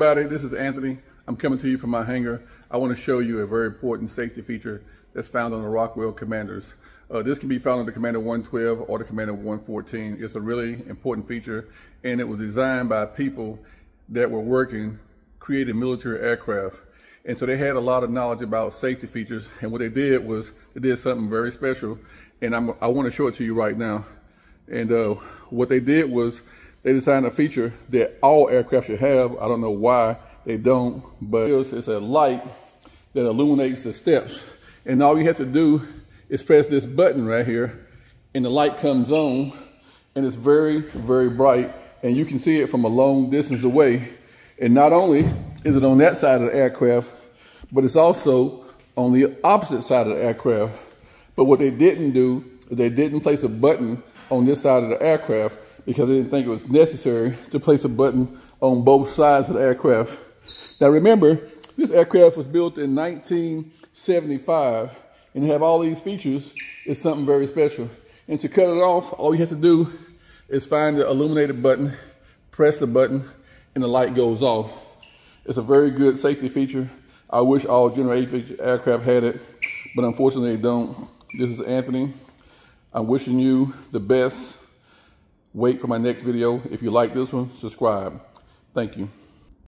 Everybody, this is Anthony. I'm coming to you from my hangar. I want to show you a very important safety feature that's found on the Rockwell Commanders. Uh, this can be found on the Commander 112 or the Commander 114. It's a really important feature and it was designed by people that were working creating military aircraft. And so they had a lot of knowledge about safety features. And what they did was they did something very special. And I'm, I want to show it to you right now. And uh, what they did was they designed a feature that all aircraft should have. I don't know why they don't, but it's a light that illuminates the steps. And all you have to do is press this button right here and the light comes on and it's very, very bright and you can see it from a long distance away. And not only is it on that side of the aircraft, but it's also on the opposite side of the aircraft. But what they didn't do is they didn't place a button on this side of the aircraft because they didn't think it was necessary to place a button on both sides of the aircraft. Now remember, this aircraft was built in 1975 and to have all these features is something very special. And to cut it off, all you have to do is find the illuminated button, press the button, and the light goes off. It's a very good safety feature. I wish all General Aviation aircraft had it, but unfortunately they don't. This is Anthony. I'm wishing you the best. Wait for my next video. If you like this one, subscribe. Thank you.